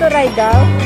want to ride daw?